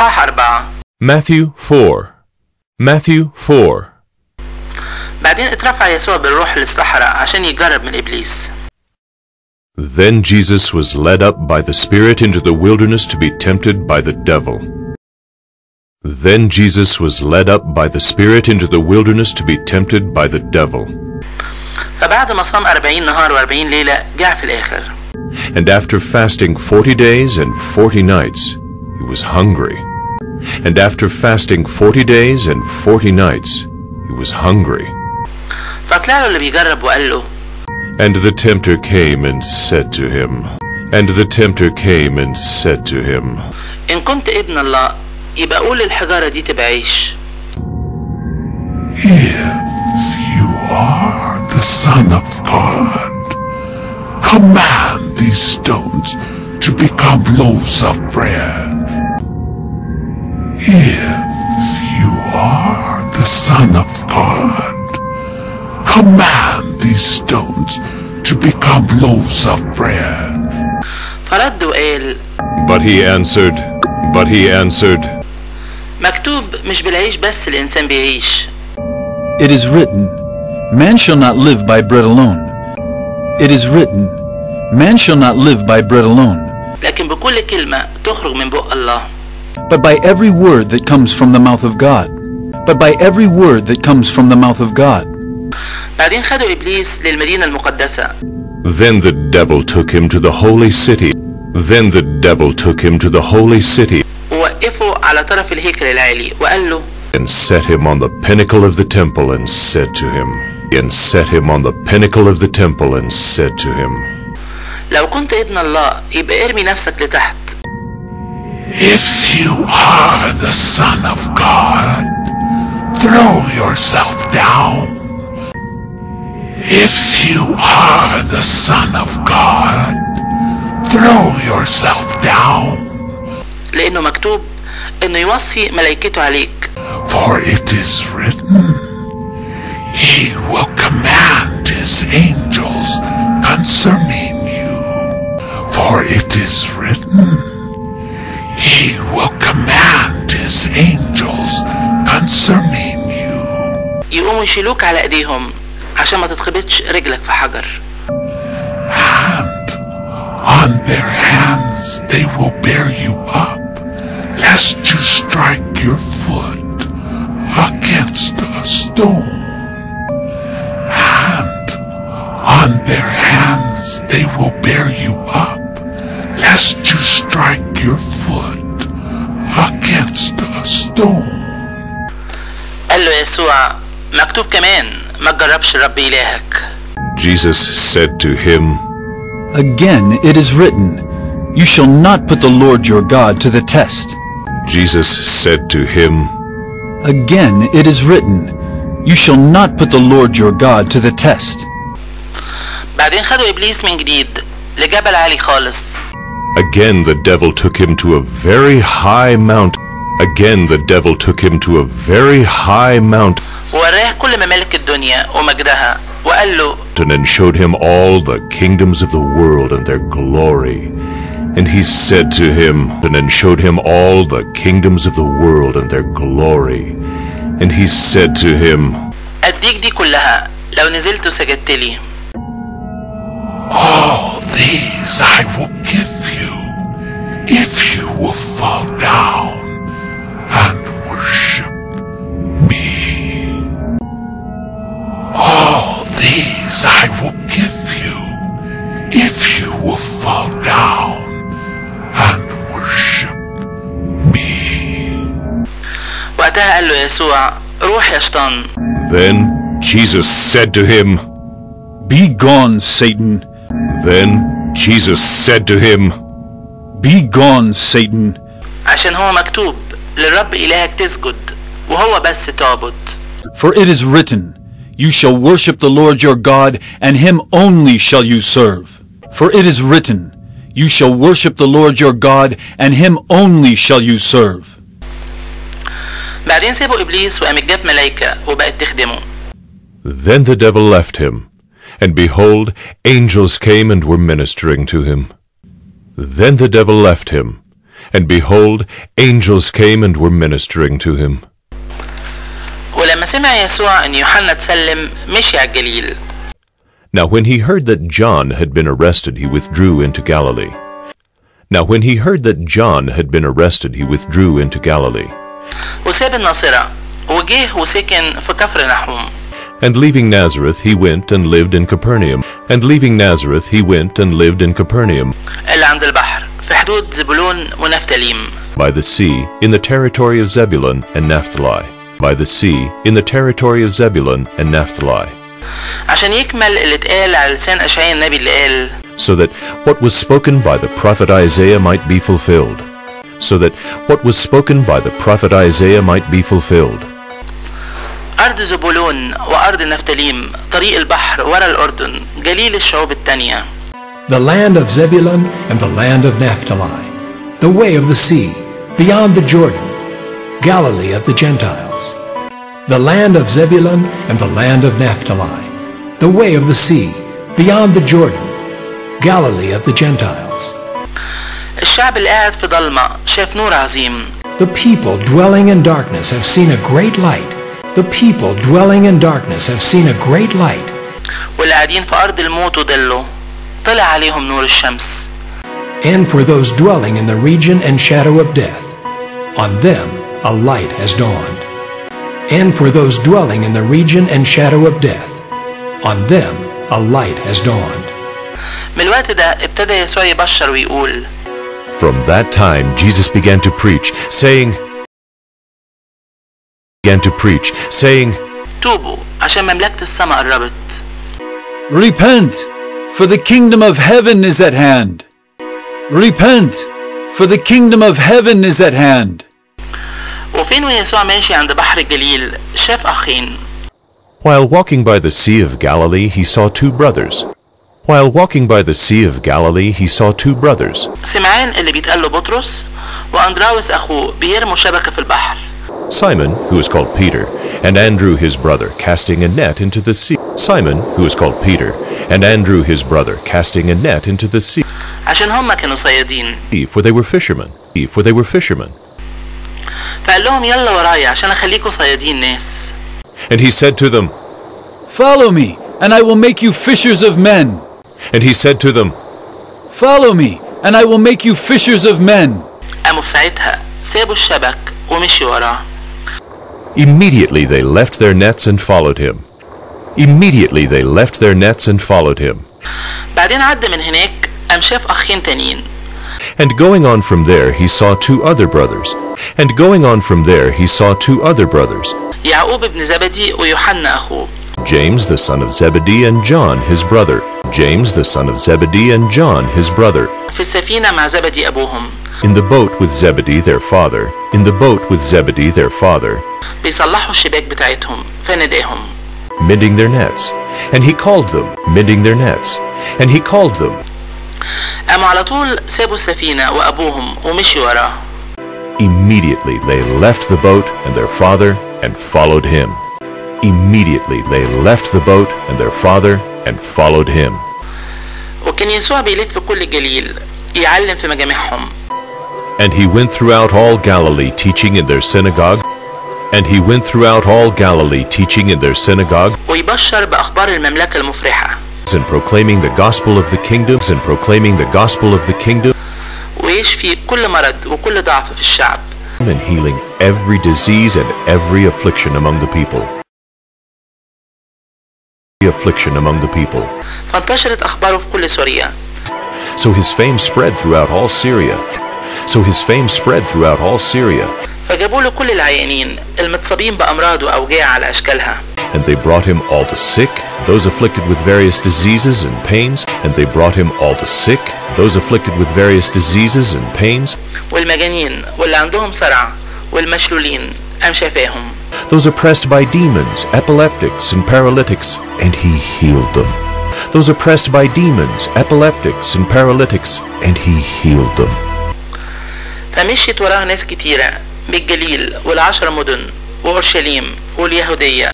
إصحاح أربعة Matthew 4. Matthew 4. بعدين اترفع يسوع بالروح للصحراء عشان يجرب من إبليس Then Jesus was led up by the Spirit into the wilderness to be tempted by the devil. Then Jesus was led up by the Spirit into the wilderness to be tempted by the devil. فبعد ما صام أربعين نهار وأربعين ليلة جاع في الآخر And after fasting forty days and forty nights, he was hungry. And after fasting forty days and forty nights, he was hungry. فطلع له اللي بيجرب وقال له And the tempter came and said to him, And the tempter came and said to him, إن كنت ابن الله يبقى قول الحجارة دي تبقى عيش If you are the Son of God, command these stones to become loaves of bread. If you are the Son of God, command these stones to become loaves of bread. فرد وقال But he answered, But he answered, مكتوب مش بالعيش بس الإنسان بيعيش It is written, Man shall not live by bread alone. It is written, Man shall not live by bread alone, لكن بكل كلمة تخرج من بق الله but by every word that comes from the mouth of God. But by every word that comes from the mouth of God. بعدين خدوا إبليس للمدينة المقدسة Then the devil took him to the holy city. Then the devil took him to the holy city ووقفوا على طرف الهيكل العالي وقال له and set him on the pinnacle of the temple and said to him, and set him on the pinnacle of the temple and said to him, لو كنت ابن الله يبقى ارمي نفسك لتحت If you are the Son of God, throw yourself down. If you are the Son of God, throw yourself down. لأنه مكتوب إنه يوصي ملائكته عليك For it is written, He will command His angels concerning you. For it is written, He will command His angels concerning you. يقوموا يشيلوك على ايديهم عشان ما تتخبطش رجلك في حجر And on their hands they will bear you up, lest you strike your foot against a stone. And on their hands they will bear you up, lest you strike your foot against a stone. قال له يسوع مكتوب كمان ما تجربش الرب إلهك Jesus said to him, Again it is written, You shall not put the Lord your God to the test. Jesus said to him, Again it is written, You shall not put the Lord your God to the test. بعدين خدوا إبليس من جديد لجبل عالي خالص Again the devil took him to a very high mount. Again the devil took him to a very high mount ووراه كل ممالك الدنيا ومجدها وقال له and showed him all the kingdoms of the world and their glory. And he said to him, and showed him all the kingdoms of the world and their glory. And he said to him, أديك دي كلها لو نزلت وسجدت لي All these I will give fall down and worship me. All these I will give you if you will fall down and worship me. Then Jesus said to him, Be gone, Satan. Then Jesus said to him, Be gone, Satan. عشان هو مكتوب للرب إلهك تسجد وهو بس تعبد For it is written, You shall worship the Lord your God, and him only shall you serve. For it is written, You shall worship the Lord your God, and him only shall you serve. بعدين سابوا إبليس وقامت جت ملايكة وبقت تخدمه Then the devil left him, and behold, angels came and were ministering to him. Then the devil left him, and behold, angels came and were ministering to him. Now when he heard that John had been arrested, he withdrew into Galilee. Now when he heard that John had been arrested, he withdrew into Galilee. And leaving Nazareth, he went and lived in Capernaum. And leaving Nazareth, he went and lived in Capernaum. في حدود زبولون ونفتاليم by the sea, in the territory of Zebulun and Naphtali. By the sea, in the territory of Zebulun and Naphtali. عشان يكمل اللي اتقال على لسان اشعياء النبي اللي قال so that what was spoken by the prophet Isaiah might be fulfilled. So that what was spoken by the prophet Isaiah might be fulfilled. أرض زبولون وأرض نفتاليم طريق البحر ورا الأردن جليل الشعوب التانية the land of Zebulun and the land of Naphtali, the way of the sea, beyond the Jordan, Galilee of the Gentiles, the land of Zebulun and the land of Naphtali, the way of the sea, beyond the Jordan, Galilee of the Gentiles. The people dwelling in darkness have seen a great light. The people dwelling in darkness have seen a great light. واللي قاعدين في أرض الموت وظله طلع عليهم نور الشمس And for those dwelling in the region and shadow of death, on them a light has dawned. And for those dwelling in the region and shadow of death, on them a light has dawned. من الوقت ده ابتدى يسوع يبشر ويقول From that time Jesus began to preach, saying, began to preach, saying, توبوا عشان مملكة السماء قربت Repent, for the kingdom of heaven is at hand. Repent, for the kingdom of heaven is at hand. وفين ويسوع ماشي عند بحر الجليل شاف أخين While walking by the Sea of Galilee, he saw two brothers. While walking by the Sea of Galilee, he saw two brothers, سمعان اللي بيتقال له بطرس وأندراوس أخوه بيرموا شبكة في البحر Simon, who is called Peter, and Andrew his brother, casting a net into the sea. Simon, who is called Peter, and Andrew his brother, casting a net into the sea, عشان هما كانوا صيادين for they were fishermen. For they were fishermen. فقال لهم يلا ورايا عشان أخليكوا صيادين ناس And he said to them, Follow me, and I will make you fishers of men. and he said to them, Follow me, and I will make you fishers of men. قاموا في ساعتها سابوا الشبك ومشيوا وراه Immediately they left their nets and followed him. Immediately they left their nets and followed him. بعدين عدى من هناك قام شاف أخين تانيين And going on from there he saw two other brothers. And going on from there he saw two other brothers, يعقوب ابن زبدي ويوحنا أخوه James the son of Zebedee and John his brother. James the son of Zebedee and John his brother. في السفينة مع زبدي أبوهم In the boat with Zebedee their father. In the boat with Zebedee their father, بيصلحوا الشباك بتاعتهم فناداهم mending their nets. And he called them, mending their nets. And he called them. قاموا على طول سابوا السفينة وأبوهم ومشيوا وراه Immediately they left the boat and their father and followed him. Immediately they left the boat and their father and followed him. وكان يسوع بيلف في كل الجليل يعلم في مجامعهم And he went throughout all Galilee teaching in their synagogue. And he went throughout all Galilee teaching in their synagogue ويبشر بأخبار المملكة المفرحة and proclaiming the gospel of the kingdoms and proclaiming the gospel of the kingdom ويشفي كل مرض وكل ضعف في الشعب and healing every disease and every affliction among the people. Affliction among the people. فانتشرت أخباره في كل سوريا So his fame spread throughout all Syria. So his fame spread throughout all Syria. فجابوا له كل العيانين المتصابين بأمراض وأوجاع على أشكالها And they brought him all the sick, those afflicted with various diseases and pains. And they brought him all the sick, those afflicted with various diseases and pains. والمجانين واللي عندهم صرع والمشلولين قام شفاهم Those oppressed by demons, epileptics, and paralytics. And he healed them. Those oppressed by demons, epileptics, and paralytics. And he healed them. فمشيت وراه ناس كتيرة بالجليل والعشر مدن وأورشليم واليهودية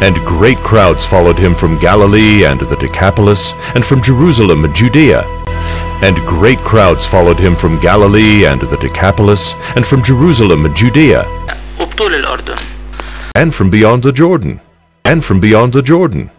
And great crowds followed him from Galilee and the Decapolis, and from Jerusalem and Judea. And great crowds followed him from Galilee and the Decapolis, and from Jerusalem and Judea, وبطول الأردن and from beyond the Jordan, and from beyond the Jordan.